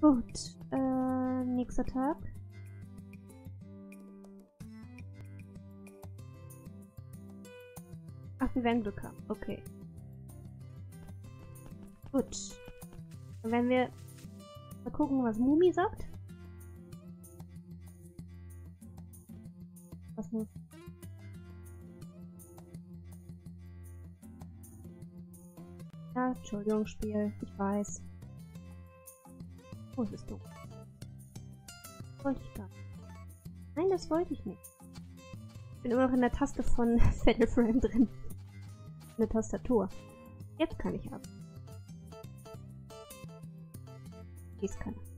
Gut, äh, nächster Tag. Ach, wir werden Glück haben. Okay. Gut. Dann werden wir mal gucken, was Mumi sagt. Was muss. Ja, Entschuldigung, Spiel. Ich weiß. Es ist doof. Wollte ich gar nicht. Nein, das wollte ich nicht. Ich bin immer noch in der Taste von Fatal Frame drin. Eine Tastatur. Jetzt kann ich ab. Dies kann er.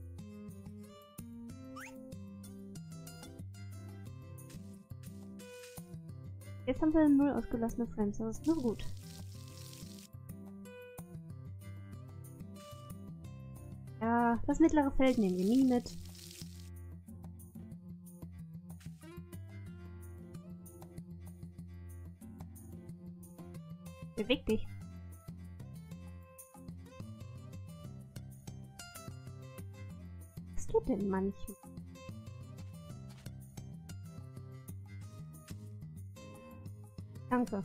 Jetzt haben wir null ausgelassene Frames, aber ist nur gut. Das mittlere Feld nehmen wir nie mit. Beweg dich. Was tut denn manchmal? Danke.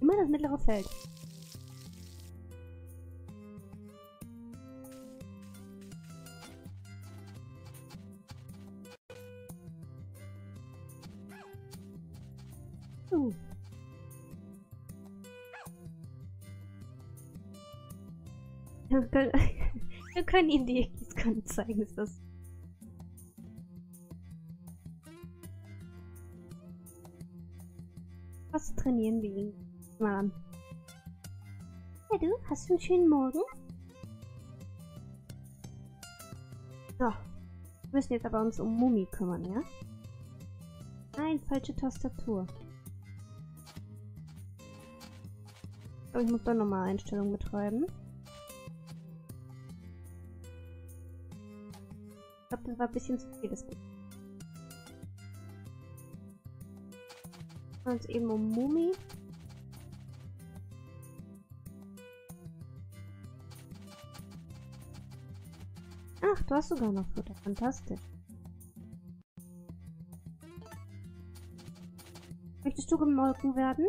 Immer das mittlere Feld. Uh. Wir können, wir können ihnen die Gießkanne zeigen, ist das. Was trainieren wir ihn? Mal an. Hey du, hast du einen schönen Morgen? So. Wir müssen jetzt aber uns um Mumi kümmern, ja? Nein, falsche Tastatur. Aber ich muss doch nochmal Einstellungen betreiben. Ich glaube, das war ein bisschen zu viel. Das uns eben um Mumi. Ach, du hast sogar noch Futter. Fantastisch. Möchtest du gemolken werden?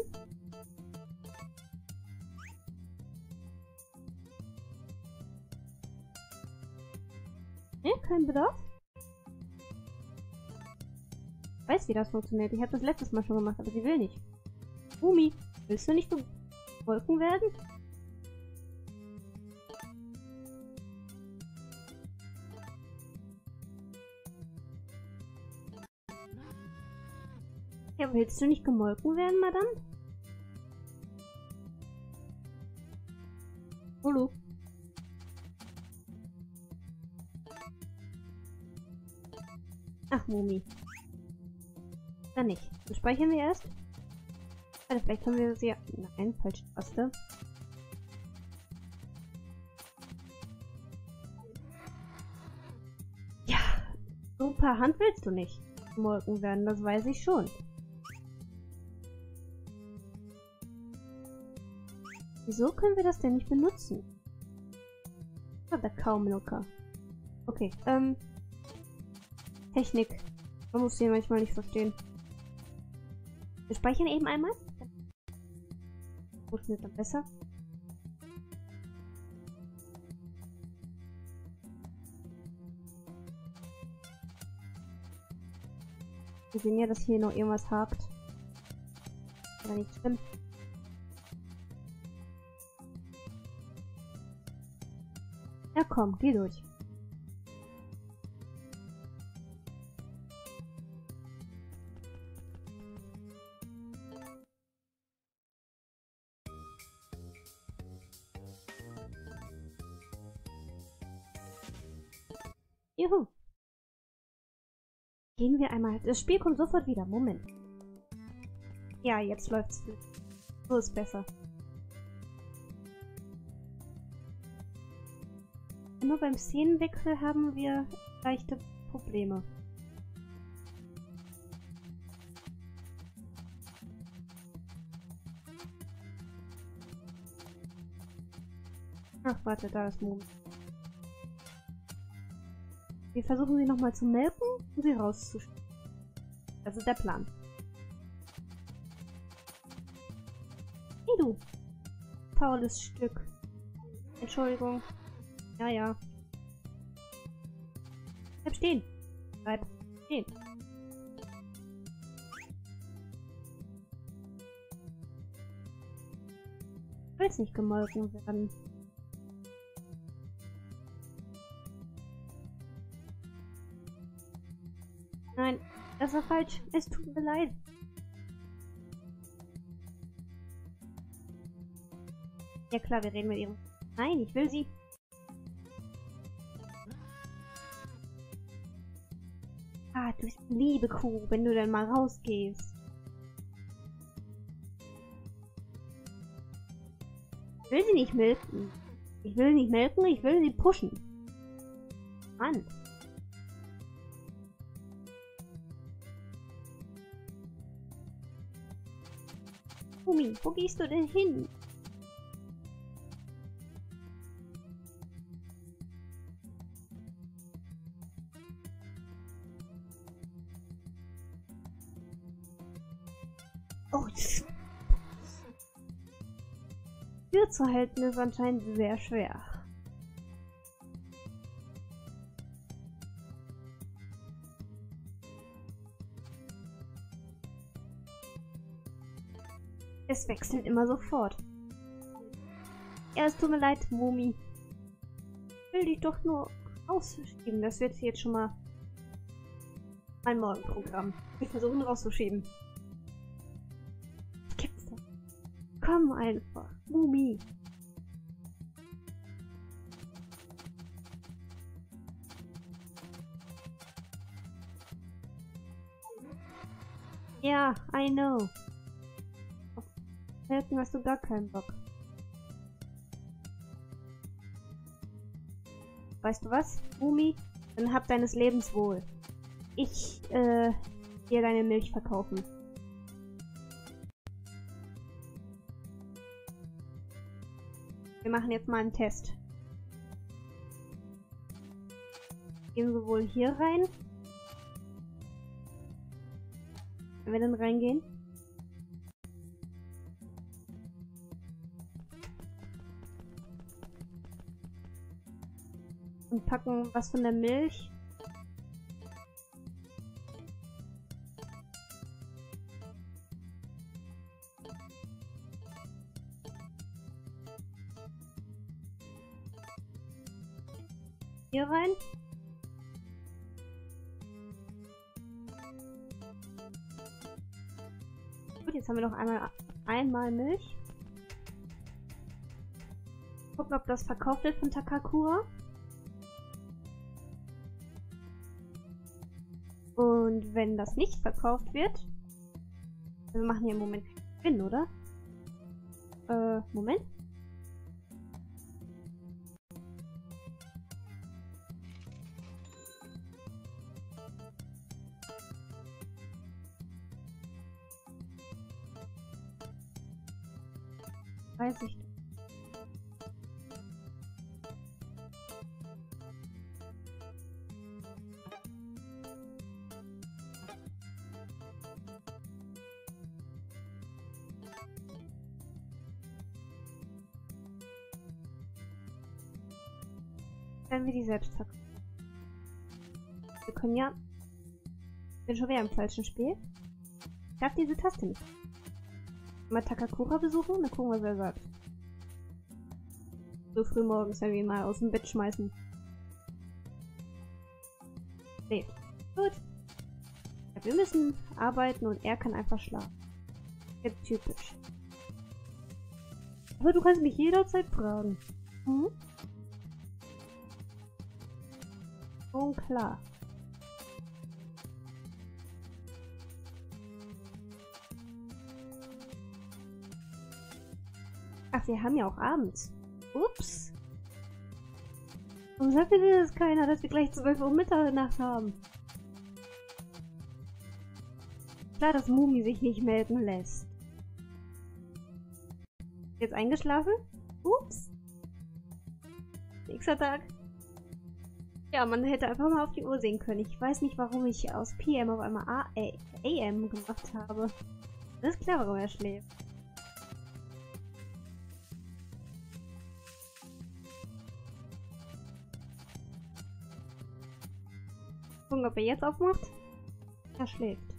Wie das funktioniert. Ich habe das letztes Mal schon gemacht, aber sie will nicht. Umi, willst du nicht gemolken werden? Ja, willst du nicht gemolken werden, Madame? Hallo. Ach, Mumi. Dann nicht. Dann speichern wir erst. Warte, vielleicht können wir sie... Nein, falsche Taste. Ja, super Hand willst du nicht gemolken werden, das weiß ich schon. Wieso können wir das denn nicht benutzen? Ah, der Kaumilker. Okay, ähm... Technik. Man muss sie manchmal nicht verstehen. Wir speichern eben einmal. Funktioniert dann besser. Wir sehen ja, dass hier noch irgendwas hakt. Aber nicht schlimm. Ja komm, geh durch. Juhu. Gehen wir einmal. Das Spiel kommt sofort wieder. Moment. Ja, jetzt läuft's. So ist besser. Immer beim Szenenwechsel haben wir leichte Probleme. Ach, warte, da ist Mond. Wir versuchen sie nochmal zu melken und sie rauszuschicken. Das ist der Plan. Hey du. Faules Stück. Entschuldigung. Ja, ja. Bleib stehen. Bleib stehen. will nicht gemolken werden. Nein, das war falsch. Es tut mir leid. Ja klar, wir reden mit ihr. Nein, ich will sie. Ah, du bist liebe Kuh, wenn du dann mal rausgehst. Ich will sie nicht melken. Ich will sie nicht melken, ich will sie pushen. Mann. Gummi, wo gehst du denn hin? Oh, Tür zu halten ist anscheinend sehr schwer. Es wechselt immer sofort. Ja, es tut mir leid, Mumi. Ich will dich doch nur rausschieben. Das wird jetzt schon mal mein Morgenprogramm. Ich versuche ihn rauszuschieben. Was gibt's denn? Komm einfach, Mumi. Ja, I know. Helfen hast du gar keinen Bock. Weißt du was, Umi? Dann hab deines Lebens wohl. Ich, äh, dir deine Milch verkaufen. Wir machen jetzt mal einen Test. Gehen wir wohl hier rein? Wenn wir dann reingehen? Packen was von der Milch. Hier rein. Gut, jetzt haben wir noch einmal einmal Milch. Gucken, ob das verkauft wird von Takakura. Und wenn das nicht verkauft wird, wir machen hier im Moment Gewinn, oder? Äh, Moment. Können wir die selbst verkaufen? Wir können ja... Ich bin schon wieder im falschen Spiel. Ich darf diese Taste nicht. Mal Takakura besuchen, dann gucken, was er sagt. So früh morgens irgendwie mal aus dem Bett schmeißen. Nee. Gut. Ja, wir müssen arbeiten und er kann einfach schlafen. Ja, typisch. Aber du kannst mich jederzeit fragen. Hm? Schon klar. Ach, wir haben ja auch abends. Ups. Warum sagt mir das keiner, dass wir gleich 12 Uhr Mitternacht haben? Klar, dass Mumi sich nicht melden lässt. Jetzt eingeschlafen? Ups. Nächster Tag. Ja, man hätte einfach mal auf die Uhr sehen können. Ich weiß nicht, warum ich aus PM auf einmal A A AM gemacht habe. Das ist klar, warum er schläft. Gucken, ob er jetzt aufmacht. Er schläft.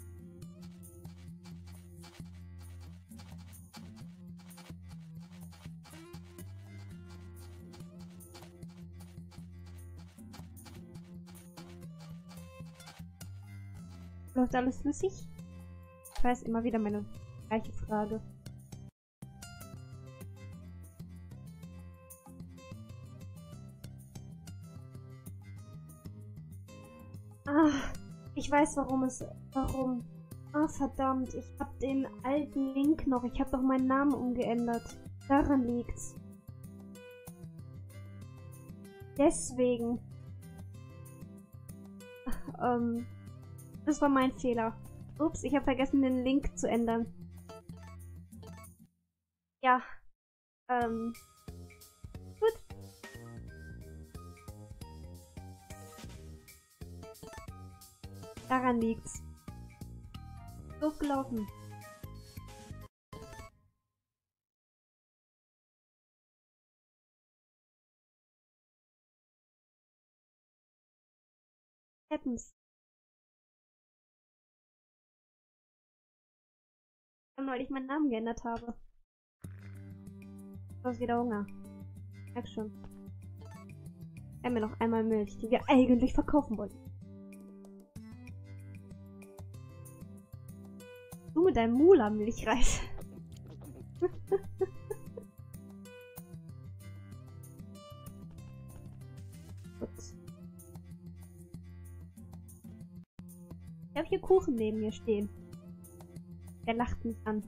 Läuft alles flüssig? Ich weiß immer wieder meine gleiche Frage. Ah, ich weiß, warum es... Warum? Ah, verdammt. Ich hab den alten Link noch. Ich hab doch meinen Namen umgeändert. Daran liegt's. Deswegen. Ach, ähm... Das war mein Fehler. Ups, ich habe vergessen, den Link zu ändern. Ja. Ähm. Gut. Daran liegt's. Doof gelaufen. Happens. Neulich meinen Namen geändert habe. Du hast wieder Hunger. Merk schon. Wir haben ja noch einmal Milch, die wir eigentlich verkaufen wollten. Du mit deinem Mula-Milchreis. Ich habe hier Kuchen neben mir stehen. Er lacht mich an.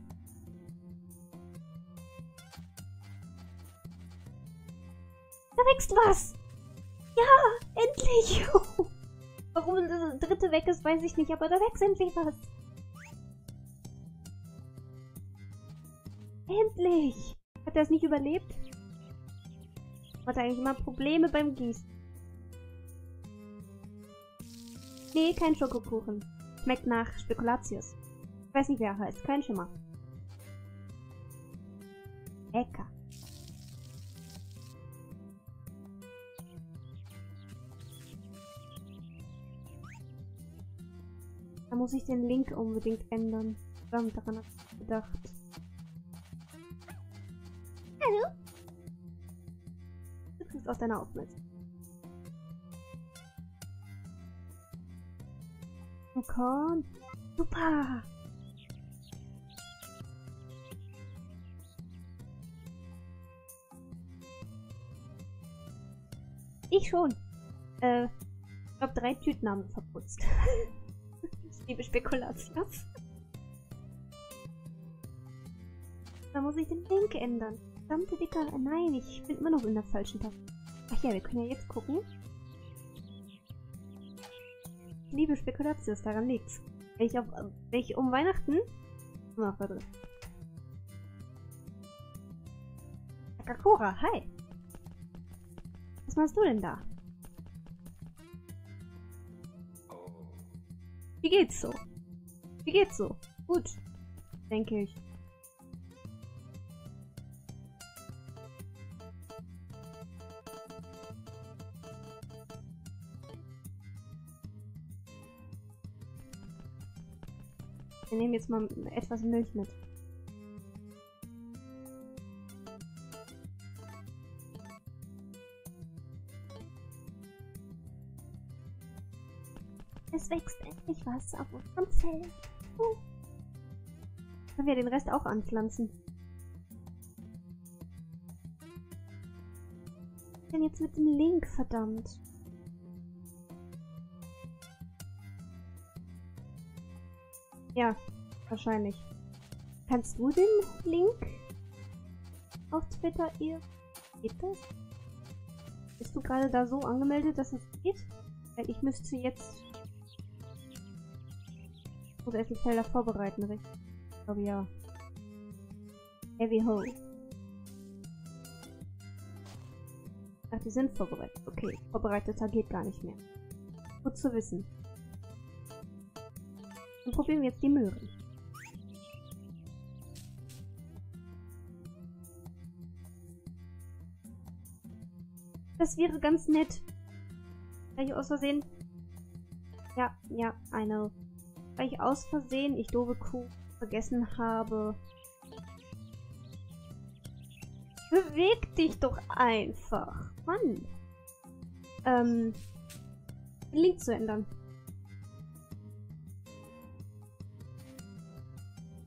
Da wächst was! Ja, endlich! Warum das dritte weg ist, weiß ich nicht, aber da wächst endlich was. Endlich! Hat er es nicht überlebt? Hat er eigentlich immer Probleme beim Gießen? Nee, kein Schokokuchen. Schmeckt nach Spekulatius weiß nicht, wer er heißt. Kein Schimmer. Lecker. Da muss ich den Link unbedingt ändern. Verdammt, daran habe ich gedacht. Hallo? Du kriegst aus deiner Aufmerksamkeit. Komm. Super. Schon. Äh, ich glaube, drei Tüten haben verputzt. liebe Spekulation. da muss ich den Link ändern. Verdammte Dicker. Nein, ich bin immer noch in der falschen Taste. Ach ja, wir können ja jetzt gucken. Ich liebe Spekulatius, daran liegt's. Wenn ich, auf, wenn ich um Weihnachten... Ach, warte. Kakakura, hi! Was machst du denn da? Wie geht's so? Wie geht's so? Gut, denke ich. Wir nehmen jetzt mal etwas Milch mit. Es wächst endlich was auf unserem Feld. Uh. Können wir den Rest auch anpflanzen? Was denn jetzt mit dem Link, verdammt? Ja, wahrscheinlich. Kannst du den Link auf Twitter ihr? Geht das? Bist du gerade da so angemeldet, dass es geht? Weil ich müsste jetzt muss erst die Felder vorbereiten, richtig? Ich glaube ja. Heavy Hole. Ach, die sind vorbereitet. Okay, vorbereiteter geht gar nicht mehr. Gut zu wissen. Dann probieren wir jetzt die Möhren. Das wäre ganz nett. Weil ich aus Versehen... Ja, ja, eine... Weil ich aus Versehen, ich doofe Kuh, vergessen habe... Beweg dich doch einfach. Mann. Ähm... Den Link zu ändern.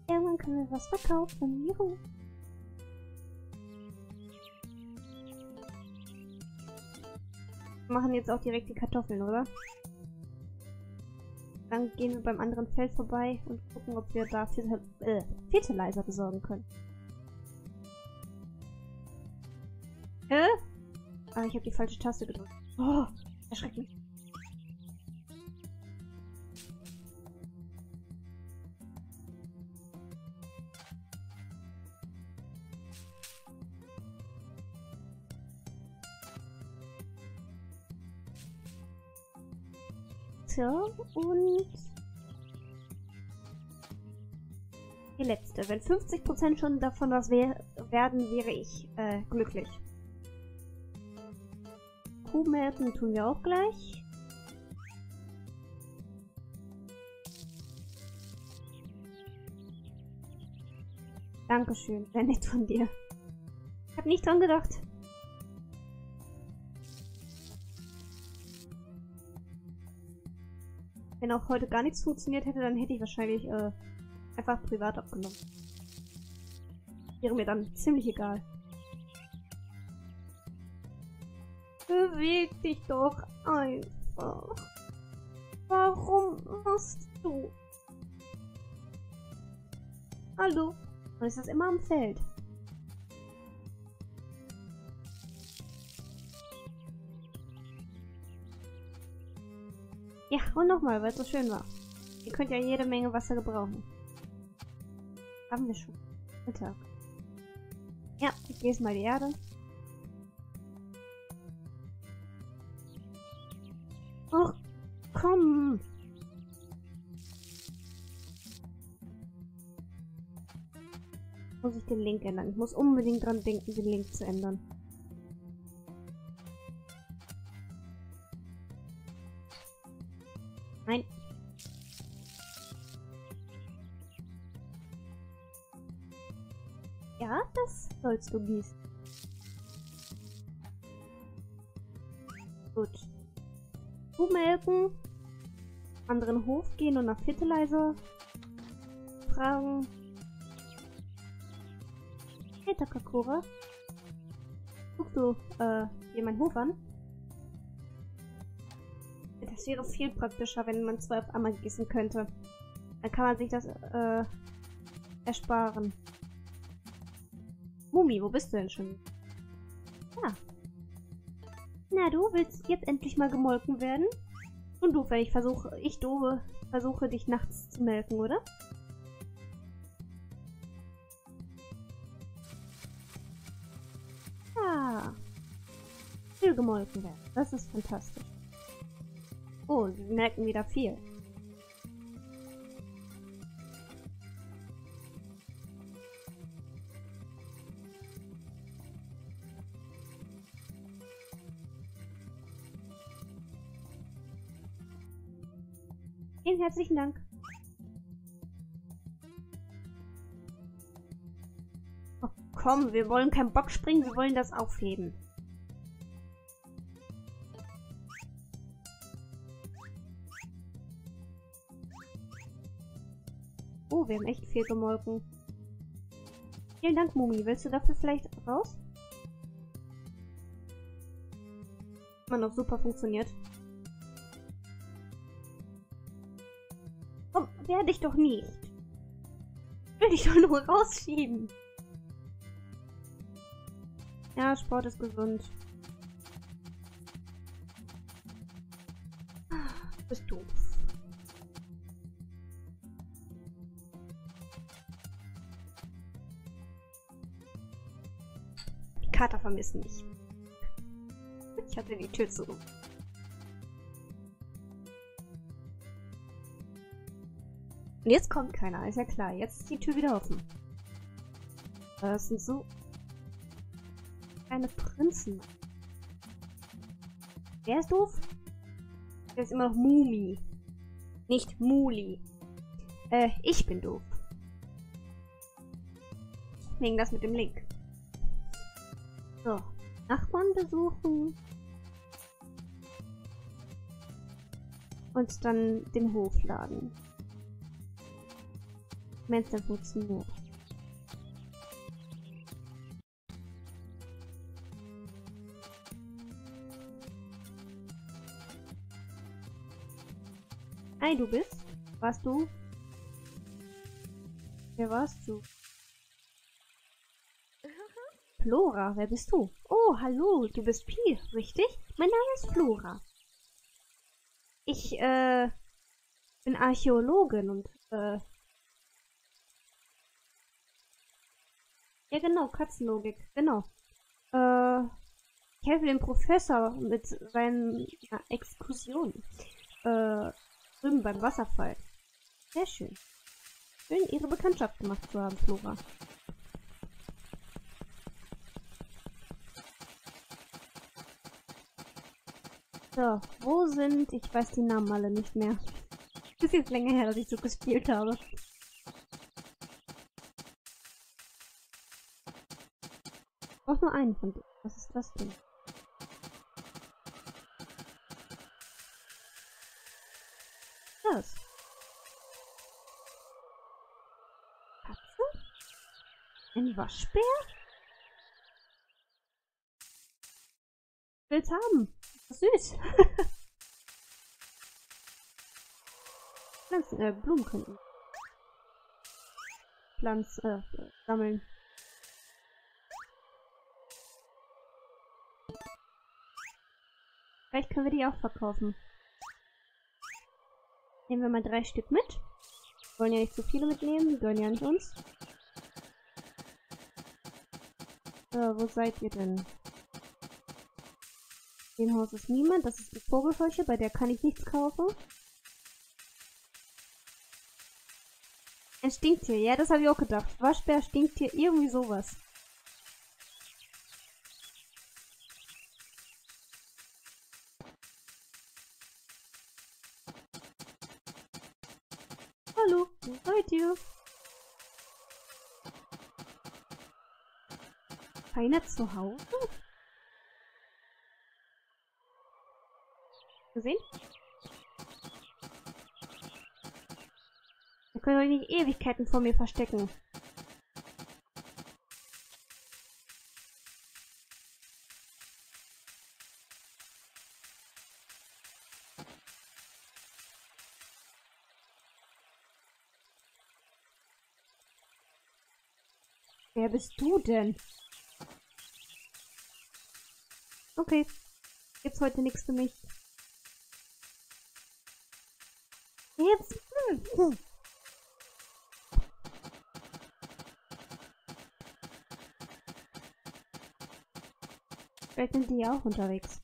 Irgendwann können wir was verkaufen. Juhu. machen jetzt auch direkt die Kartoffeln, oder? Dann gehen wir beim anderen Feld vorbei und gucken, ob wir da äh, Fertilizer besorgen können. Hä? Ah, ich habe die falsche Taste gedrückt. Oh, erschreckend. Weiter und die letzte. Wenn 50% schon davon was wär werden, wäre ich äh, glücklich. Kuhmelken tun wir auch gleich. Dankeschön, sehr nett von dir. Ich hab nicht dran gedacht. Wenn auch heute gar nichts funktioniert hätte, dann hätte ich wahrscheinlich äh, einfach privat abgenommen. Wäre mir dann ziemlich egal. Beweg dich doch einfach. Warum machst du? Hallo? Und ist das immer am Feld? Ja, und nochmal, weil es so schön war. Ihr könnt ja jede Menge Wasser gebrauchen. Haben wir schon. Mittag. Ja, ich lese mal die Erde. Och, komm! Muss ich den Link ändern? Ich muss unbedingt dran denken, den Link zu ändern. Ja, das sollst du gießen. Gut. Kuhmelken. Anderen Hof gehen und nach Fertilizer fragen. Hey Takakura. Guckst du äh, dir meinen Hof an? Es wäre viel praktischer, wenn man zwei auf einmal gießen könnte. Dann kann man sich das äh, ersparen. Mumi, wo bist du denn schon? Ja. Na, du willst jetzt endlich mal gemolken werden? Und du, weil ich versuche, ich doofe, versuche dich nachts zu melken, oder? Ja. Viel gemolken werden. Das ist fantastisch. Oh, sie merken wieder viel. Vielen herzlichen Dank. Oh, komm, wir wollen keinen Bock springen, wir wollen das aufheben. wir haben echt viel gemolken. Vielen Dank, Mumi. Willst du dafür vielleicht raus? Immer noch super funktioniert. Werde ich doch nicht. Will ich doch nur rausschieben. Ja, Sport ist gesund. Bist doof. Kater vermissen mich. hatte die Tür zu. Und jetzt kommt keiner, ist ja klar. Jetzt ist die Tür wieder offen. Das sind so kleine Prinzen. Wer ist doof? Der ist immer Mumi. Nicht Muli. Äh, ich bin doof. Wegen das mit dem Link. So. Nachbarn besuchen. Und dann den Hof dann funktioniert. Hi, du bist? Warst du? Wer warst du? Flora, wer bist du? Oh, hallo, du bist Pi, richtig? Mein Name ist Flora. Ich, äh, bin Archäologin und, äh, ja genau, Katzenlogik, genau. Äh, ich helfe dem Professor mit seinen ja, Exkursionen. Äh, drüben beim Wasserfall. Sehr schön. Schön, Ihre Bekanntschaft gemacht zu haben, Flora. So, wo sind... Ich weiß die Namen alle nicht mehr. Das ist jetzt länger her, dass ich so gespielt habe. Brauche nur einen von denen. Was ist das denn? Das. Katze? Ein Waschbär? Will's haben? Süß. Pflanzen, äh, Blumen könnten. Pflanzen, äh, sammeln. Vielleicht können wir die auch verkaufen. Nehmen wir mal drei Stück mit. Wollen ja nicht zu viele mitnehmen, die gehören ja nicht uns. So, wo seid ihr denn? dem Haus ist niemand. Das ist die Vogelfeuche, bei der kann ich nichts kaufen. Ein Stinktier. Ja, das habe ich auch gedacht. Waschbär, Stinktier, irgendwie sowas. Keiner zu Hause? gesehen? Ihr könnt euch nicht Ewigkeiten vor mir verstecken. Wer bist du denn? Okay. Gibt's heute nichts für mich. Jetzt. Hm. Vielleicht sind die auch unterwegs.